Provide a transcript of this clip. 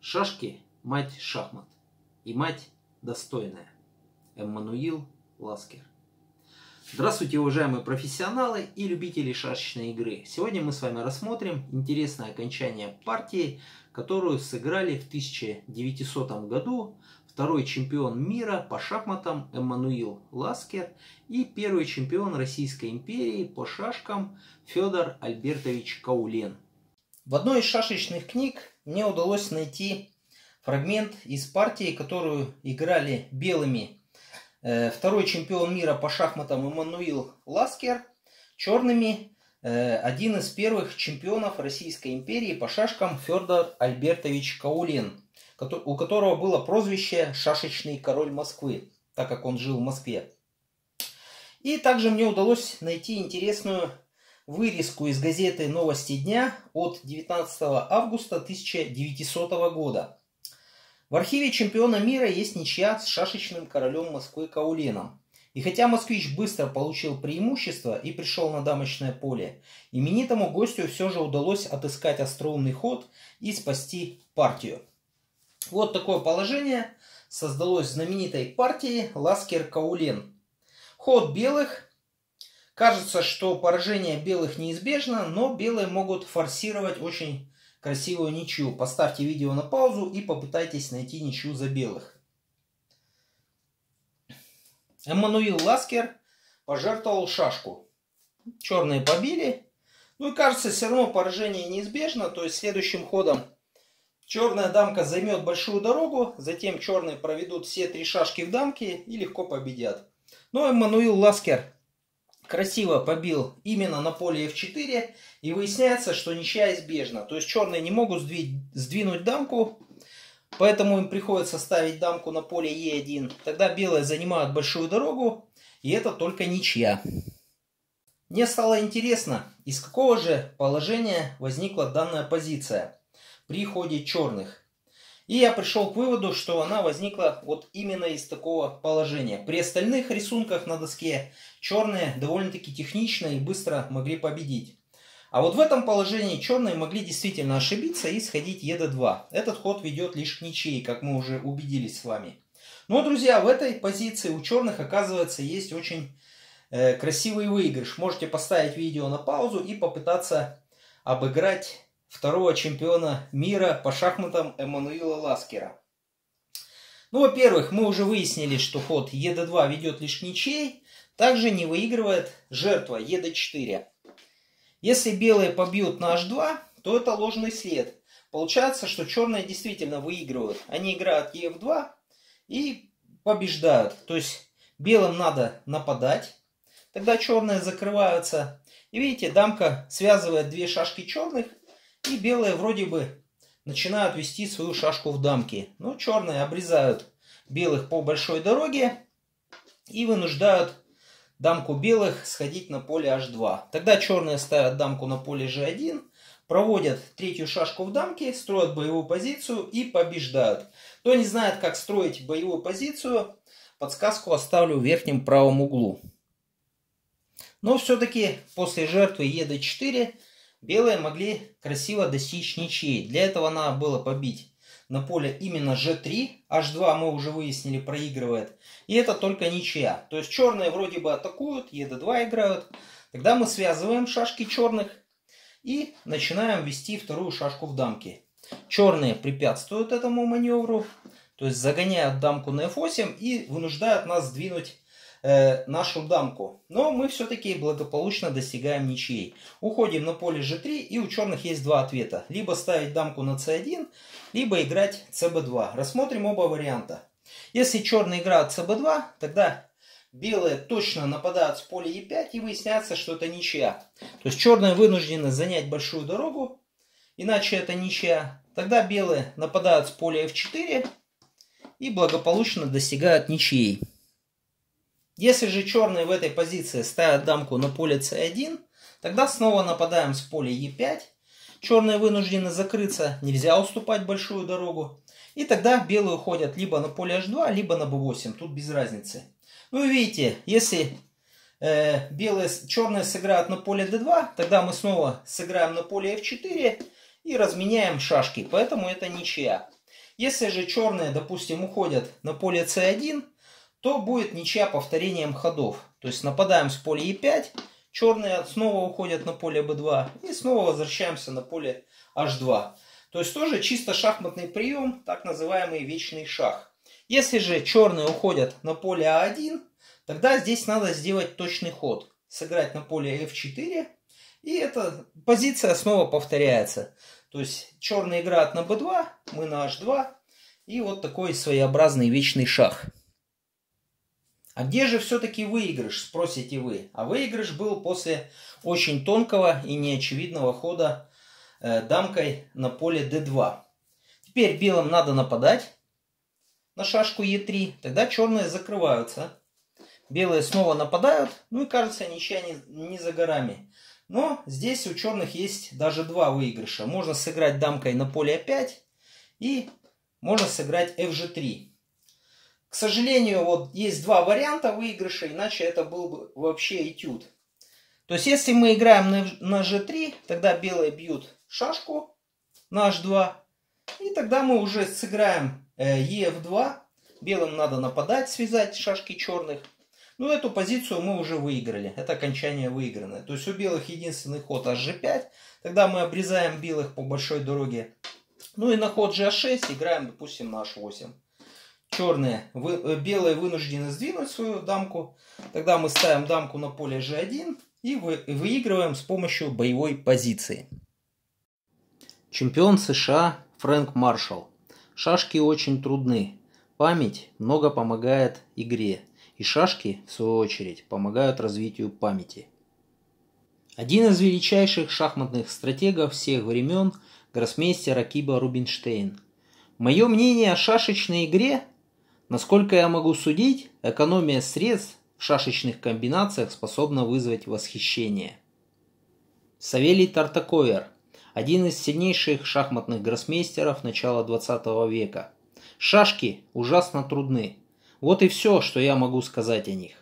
Шашки – мать шахмат. И мать достойная. Эммануил Ласкер. Здравствуйте, уважаемые профессионалы и любители шашечной игры. Сегодня мы с вами рассмотрим интересное окончание партии, которую сыграли в 1900 году второй чемпион мира по шахматам Эммануил Ласкер и первый чемпион Российской империи по шашкам Федор Альбертович Каулен. В одной из шашечных книг мне удалось найти фрагмент из партии, которую играли белыми э, второй чемпион мира по шахматам Эммануил Ласкер, черными э, один из первых чемпионов Российской империи по шашкам Федор Альбертович Каулин, у которого было прозвище «Шашечный король Москвы», так как он жил в Москве. И также мне удалось найти интересную вырезку из газеты «Новости дня» от 19 августа 1900 года. В архиве чемпиона мира есть ничья с шашечным королем Москвы Кауленом. И хотя москвич быстро получил преимущество и пришел на дамочное поле, именитому гостю все же удалось отыскать остроумный ход и спасти партию. Вот такое положение создалось знаменитой партией Ласкер-Каулен. Ход белых Кажется, что поражение белых неизбежно, но белые могут форсировать очень красивую ничью. Поставьте видео на паузу и попытайтесь найти ничью за белых. Эммануил Ласкер пожертвовал шашку. Черные побили. Ну и кажется, все равно поражение неизбежно. То есть следующим ходом черная дамка займет большую дорогу. Затем черные проведут все три шашки в дамке и легко победят. Но Эммануил Ласкер красиво побил именно на поле f4, и выясняется, что ничья избежна. То есть черные не могут сдвинуть дамку, поэтому им приходится ставить дамку на поле e1. Тогда белые занимают большую дорогу, и это только ничья. Мне стало интересно, из какого же положения возникла данная позиция при ходе черных. И я пришел к выводу, что она возникла вот именно из такого положения. При остальных рисунках на доске черные довольно-таки технично и быстро могли победить. А вот в этом положении черные могли действительно ошибиться и сходить ЕД2. Этот ход ведет лишь к ничьей, как мы уже убедились с вами. Но, друзья, в этой позиции у черных, оказывается, есть очень э, красивый выигрыш. Можете поставить видео на паузу и попытаться обыграть второго чемпиона мира по шахматам Эммануила Ласкера. Ну, во-первых, мы уже выяснили, что ход ЕД2 ведет лишь ничей, также не выигрывает жертва ЕД4. Если белые побьют на H2, то это ложный след. Получается, что черные действительно выигрывают. Они играют ЕФ2 и побеждают. То есть белым надо нападать, тогда черные закрываются. И видите, дамка связывает две шашки черных и белые вроде бы начинают вести свою шашку в дамки. Но черные обрезают белых по большой дороге и вынуждают дамку белых сходить на поле h2. Тогда черные ставят дамку на поле g1, проводят третью шашку в дамке, строят боевую позицию и побеждают. Кто не знает, как строить боевую позицию, подсказку оставлю в верхнем правом углу. Но все-таки после жертвы ед4 Белые могли красиво достичь ничьей. Для этого надо было побить на поле именно g3. h2 мы уже выяснили проигрывает. И это только ничья. То есть черные вроде бы атакуют, ед2 играют. Тогда мы связываем шашки черных и начинаем вести вторую шашку в дамке. Черные препятствуют этому маневру, то есть загоняют дамку на f8 и вынуждают нас сдвинуть э, нашу дамку. Но мы все-таки благополучно достигаем ничьей. Уходим на поле g3 и у черных есть два ответа. Либо ставить дамку на c1, либо играть cb2. Рассмотрим оба варианта. Если черные играют cb2, тогда белые точно нападают с поля e5 и выясняется, что это ничья. То есть черные вынуждены занять большую дорогу, иначе это ничья. Тогда белые нападают с поля f4 и благополучно достигают ничьей. Если же черные в этой позиции ставят дамку на поле c1, тогда снова нападаем с поля e5. Черные вынуждены закрыться, нельзя уступать большую дорогу. И тогда белые уходят либо на поле h2, либо на b8, тут без разницы. Ну и видите, если э, белые, черные сыграют на поле d2, тогда мы снова сыграем на поле f4 и разменяем шашки, поэтому это ничья. Если же черные, допустим, уходят на поле c1, то будет ничья повторением ходов. То есть нападаем с поля e5, черные снова уходят на поле b2 и снова возвращаемся на поле h2. То есть тоже чисто шахматный прием, так называемый вечный шах. Если же черные уходят на поле а1, тогда здесь надо сделать точный ход. Сыграть на поле f4, и эта позиция снова повторяется. То есть черные играют на b2, мы на h2, и вот такой своеобразный вечный шах. А где же все-таки выигрыш, спросите вы? А выигрыш был после очень тонкого и неочевидного хода э, дамкой на поле d2. Теперь белым надо нападать на шашку e3, тогда черные закрываются. Белые снова нападают, ну и кажется, ничья не, не за горами. Но здесь у черных есть даже два выигрыша. Можно сыграть дамкой на поле a5 и можно сыграть fg3. К сожалению, вот есть два варианта выигрыша, иначе это был бы вообще этюд. То есть, если мы играем на, на g3, тогда белые бьют шашку на h2, и тогда мы уже сыграем э, ef2. Белым надо нападать, связать шашки черных. Ну, эту позицию мы уже выиграли. Это окончание выигранное. То есть у белых единственный ход hg5. Тогда мы обрезаем белых по большой дороге. Ну и на ход g6 играем, допустим, на h8. Черные, вы, э, белые вынуждены сдвинуть свою дамку. Тогда мы ставим дамку на поле g1 и вы, выигрываем с помощью боевой позиции. Чемпион США Фрэнк Маршалл. Шашки очень трудны. Память много помогает игре. И шашки, в свою очередь, помогают развитию памяти. Один из величайших шахматных стратегов всех времен – гроссмейстер Акиба Рубинштейн. Мое мнение о шашечной игре, насколько я могу судить, экономия средств в шашечных комбинациях способна вызвать восхищение. Савелий Тартаковер – один из сильнейших шахматных гроссмейстеров начала 20 века. Шашки ужасно трудны – вот и все, что я могу сказать о них.